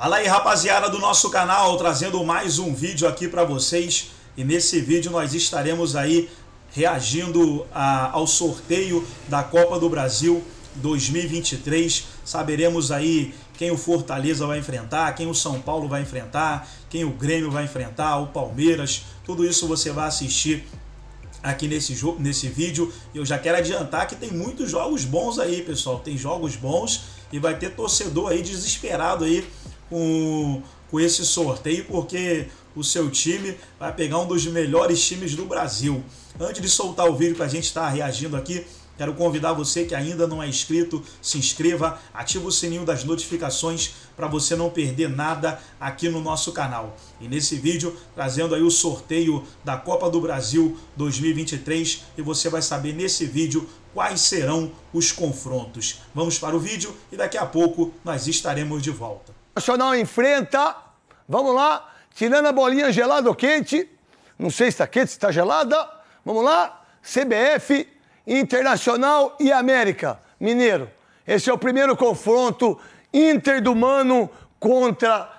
Fala aí, rapaziada do nosso canal, trazendo mais um vídeo aqui para vocês. E nesse vídeo nós estaremos aí reagindo a, ao sorteio da Copa do Brasil 2023. Saberemos aí quem o Fortaleza vai enfrentar, quem o São Paulo vai enfrentar, quem o Grêmio vai enfrentar, o Palmeiras. Tudo isso você vai assistir aqui nesse, jogo, nesse vídeo. Eu já quero adiantar que tem muitos jogos bons aí, pessoal. Tem jogos bons e vai ter torcedor aí desesperado aí com, com esse sorteio, porque o seu time vai pegar um dos melhores times do Brasil. Antes de soltar o vídeo que a gente está reagindo aqui, Quero convidar você que ainda não é inscrito, se inscreva, ative o sininho das notificações para você não perder nada aqui no nosso canal. E nesse vídeo, trazendo aí o sorteio da Copa do Brasil 2023 e você vai saber nesse vídeo quais serão os confrontos. Vamos para o vídeo e daqui a pouco nós estaremos de volta. Nacional enfrenta, vamos lá, tirando a bolinha gelada ou quente, não sei se está quente, se está gelada, vamos lá, CBF Internacional e América Mineiro. Esse é o primeiro confronto Inter do Mano contra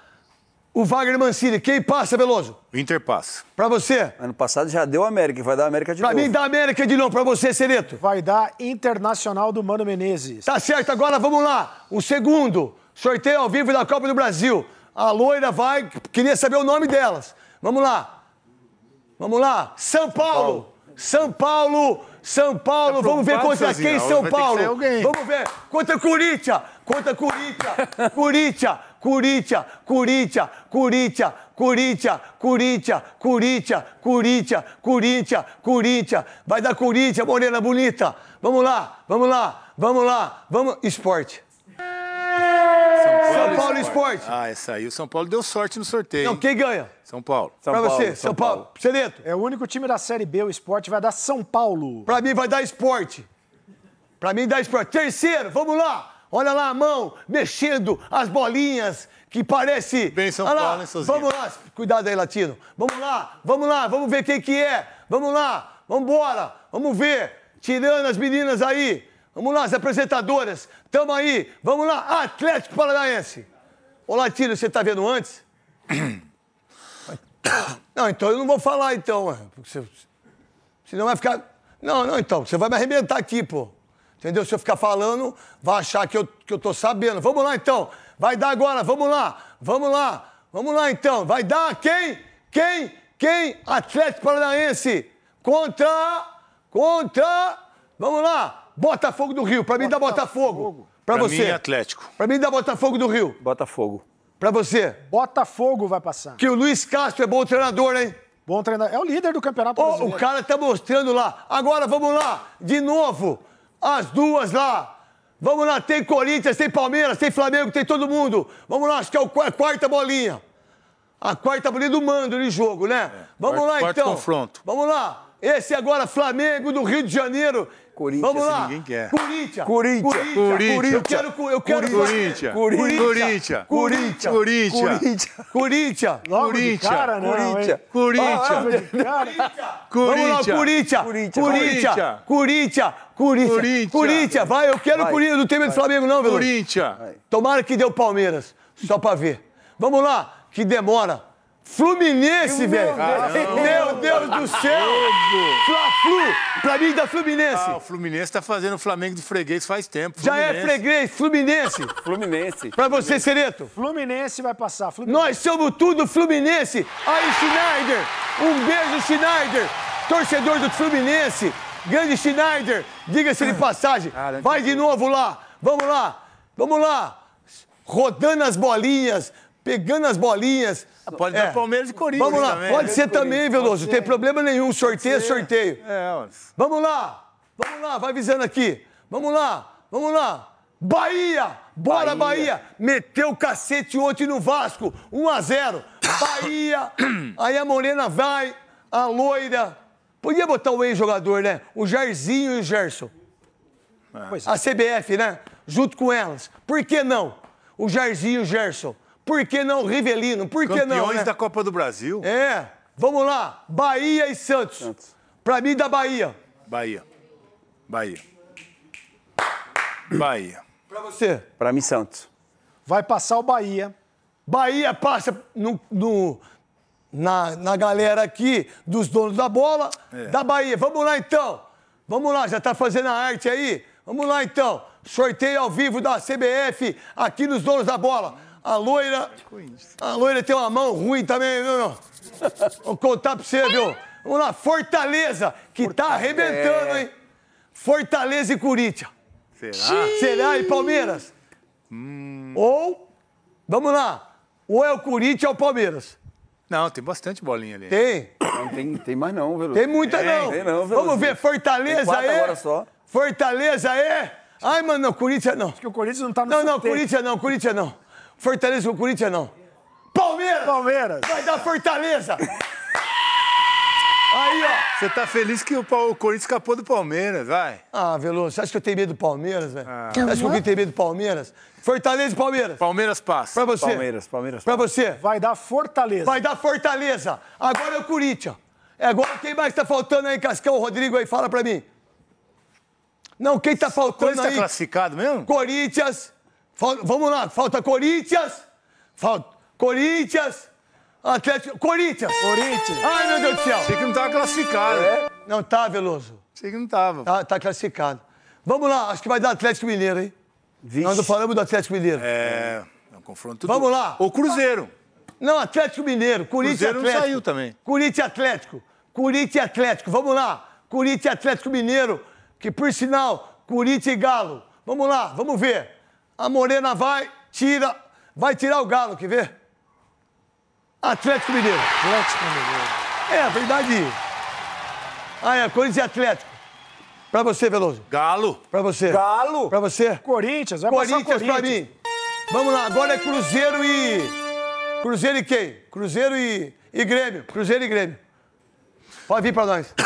o Wagner Mancini. Quem passa, Veloso? Inter passa. Pra você? Ano passado já deu América, vai dar América de pra novo. Pra mim, dá América de novo. Pra você, Cereto? Vai dar Internacional do Mano Menezes. Tá certo, agora vamos lá. O segundo, sorteio ao vivo da Copa do Brasil. A loira vai, queria saber o nome delas. Vamos lá. Vamos lá. São Paulo. São Paulo são Paulo, é vamos ver contra quem São Paulo. Vamos ver. Contra Corinthians. Contra Corinthians. Corinthians. Corinthians, Corinthians, Corinthians, Corinthians, Corinthians, Corinthians, Corinthians, Corinthians, Corinthians. Vai dar Corinthians, morena bonita. Vamos lá, vamos lá, vamos lá, vamos. Esporte. São Paulo Esporte. Ah, essa aí. O São Paulo deu sorte no sorteio. Não, quem ganha? São Paulo. São pra Paulo, você, São, Paulo. Paulo. Cereto. É o único time da Série B, o Esporte vai dar São Paulo. Pra mim vai dar Esporte. Pra mim dá Esporte. Terceiro, vamos lá. Olha lá a mão, mexendo as bolinhas, que parece... Bem São Olha Paulo, lá. hein, Sozinho? Vamos lá, cuidado aí, Latino. Vamos lá, vamos lá, vamos ver quem que é. Vamos lá, vamos embora, vamos ver. Tirando as meninas aí. Vamos lá, as apresentadoras. Tamo aí. Vamos lá, Atlético Paranaense. Ô, Latino, você tá vendo antes? Não, então eu não vou falar, então. Você, senão vai ficar... Não, não, então. Você vai me arrebentar aqui, pô. Entendeu? Se eu ficar falando, vai achar que eu, que eu tô sabendo. Vamos lá, então. Vai dar agora, vamos lá. Vamos lá. Vamos lá, então. Vai dar quem? Quem? Quem? Atlético Paranaense. Contra... Contra... Vamos lá. Botafogo do Rio. Pra mim dá Botafogo. Pra, pra você. Mim, Atlético. Pra mim dá Botafogo do Rio. Botafogo. Pra você. Botafogo vai passar. Que o Luiz Castro é bom treinador, hein? Bom treinador. É o líder do campeonato oh, O cara tá mostrando lá. Agora vamos lá. De novo. As duas lá. Vamos lá, tem Corinthians, tem Palmeiras, tem Flamengo, tem todo mundo. Vamos lá, acho que é a quarta bolinha. A quarta bolinha do mando de jogo, né? É, Vamos quarto, lá, quarto então. confronto. Vamos lá. Esse agora, Flamengo do Rio de Janeiro. Corinthians. Vamos lá. Ninguém quer. Corinthians. Corinthians. Corinthians. Eu quero, eu quero Corinthians. Corinthians. Corinthians. Corinthians. Corinthians. Corinthians. Corinthians. Corinthians. Corinthians. Vamos lá, Corinthians. Corinthians. Corinthians. Corinthians. Corinthians. Vai, eu quero Corinthians. Não tem medo do Flamengo, não, Veloso. Corinthians. Tomara que deu Palmeiras. Só pra ver. Vamos lá, que demora. Fluminense, velho. Meu Deus do céu. Fla-Flu. Pra mim, da Fluminense. Ah, o Fluminense tá fazendo o Flamengo de freguês faz tempo. Já é freguês. Fluminense. Fluminense. Pra você, Sereto. Fluminense vai passar. Fluminense. Nós somos tudo Fluminense. Aí, Schneider. Um beijo, Schneider. Torcedor do Fluminense. Grande Schneider. Diga-se de passagem. Vai de novo lá. Vamos lá. Vamos lá. Rodando as bolinhas pegando as bolinhas. Pode é. dar Palmeiras e Corinthians Vamos lá, também. pode ser também, Veloso, não tem problema nenhum. Sorteio é sorteio. É, Vamos lá, vamos lá, vai visando aqui. Vamos lá, vamos lá. Bahia, bora Bahia. Bahia. Meteu o cacete ontem no Vasco, 1 a 0 Bahia, aí a Morena vai, a loira. Podia botar o ex-jogador, né? O Jairzinho e o Gerson. É. A CBF, né? Junto com elas. Por que não? O Jairzinho e o Gerson. Por que não Rivelino? Por que Campeões não? Campeões né? da Copa do Brasil. É. Vamos lá. Bahia e Santos. Santos. Pra mim, da Bahia. Bahia. Bahia. Bahia. Pra você? Pra mim, Santos. Vai passar o Bahia. Bahia passa no, no- na, na galera aqui dos donos da bola da Bahia. Vamos lá então. Vamos lá, já tá fazendo a arte aí? Vamos lá então. Sorteio ao vivo da CBF aqui nos donos da bola. A loira. A loira tem uma mão ruim também, viu? meu? Vou contar pra você, viu? Vamos lá, Fortaleza, que tá arrebentando, hein? Fortaleza e Corinthians. Será? Será? E Palmeiras? Ou, vamos lá, ou é o Corinthians ou é o Palmeiras. Não, tem bastante bolinha ali. Tem, Não tem, tem mais não, Veloso. tem muita não. tem não, Veloso. Vamos ver, Fortaleza Tem é. agora só. Fortaleza é. Ai, mano, não, Corinthians não. Que o Corinthians não tá no Não, não, sorteio. Corinthians não, Corinthians não. Fortaleza com Corinthians não. Palmeiras! Palmeiras. Vai dar Fortaleza! Aí, ó. Você tá feliz que o, o Corinthians escapou do Palmeiras, vai. Ah, Veloso, você acha que eu tenho medo do Palmeiras, velho? Ah. Você acha que alguém tem medo do Palmeiras? Fortaleza e Palmeiras. Palmeiras passa. Pra você. Palmeiras, Palmeiras. Pra você. Vai dar Fortaleza. Vai dar Fortaleza. Agora é o Corinthians. É agora quem mais tá faltando aí, Cascão? Rodrigo aí, fala pra mim. Não, quem tá O faltando Corinthians tá aí? classificado mesmo? Corinthians. Fal- Vamos lá, falta Corinthians. Falta Corinthians. Atlético. Corinthians. Corinthians. Ai, meu Deus do céu. Achei que não tava classificado. Não tá, Veloso. Achei que não tava. Tá, tá classificado. Vamos lá, acho que vai dar Atlético Mineiro, hein? Vixe. Nós não falamos do Atlético Mineiro. É. É um confronto. Vamos lá. O Cruzeiro. Não, Atlético Mineiro. Corinthians Cruzeiro não Atlético. saiu também. Corinthians Atlético. Corinthians Atlético. Vamos lá. Corinthians Atlético Mineiro. Que por sinal, Corinthians e Galo. Vamos lá, vamos ver. A Morena vai, tira. Vai tirar o Galo, quer ver? Atlético Mineiro. Atlético Mineiro. É, verdade. Ah, é, Corinthians e Atlético. Pra você, Veloso. Galo. Pra você. Galo. Pra você. Corinthians, vai passar Corinthians pra Corinthians. mim. Vamos lá, agora é Cruzeiro e. Cruzeiro e quem? Cruzeiro e, e Grêmio. Cruzeiro e Grêmio. Pode vir pra nós.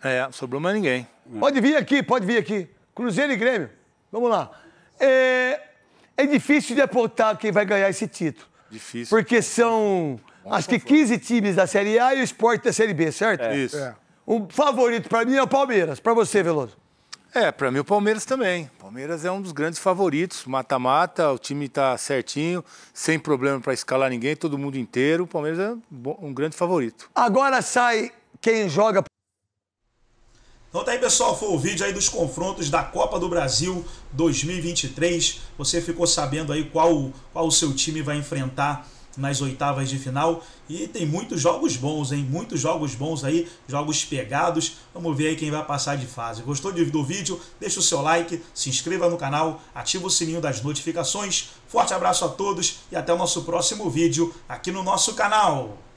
É, sobrou mais ninguém. Pode vir aqui, pode vir aqui. Cruzeiro e Grêmio. Vamos lá. É, é difícil de apontar quem vai ganhar esse título. Difícil. Porque são, acho que 15 times da Série A e o Sport da Série B, certo? Isso. É. O favorito pra mim é o Palmeiras. Pra você, Veloso. É, pra mim o Palmeiras também. O Palmeiras é um dos grandes favoritos. Mata-mata, o time tá certinho, sem problema pra escalar ninguém, todo mundo inteiro. O Palmeiras é bom- um grande favorito. Agora sai quem joga Então tá aí, pessoal, foi o vídeo aí dos confrontos da Copa do Brasil 2023. Você ficou sabendo aí qual, qual o seu time vai enfrentar nas oitavas de final. E tem muitos jogos bons, hein? Muitos jogos bons aí, jogos pegados. Vamos ver aí quem vai passar de fase. Gostou do vídeo? Deixa o seu like, se inscreva no canal, ativa o sininho das notificações. Forte abraço a todos e até o nosso próximo vídeo aqui no nosso canal.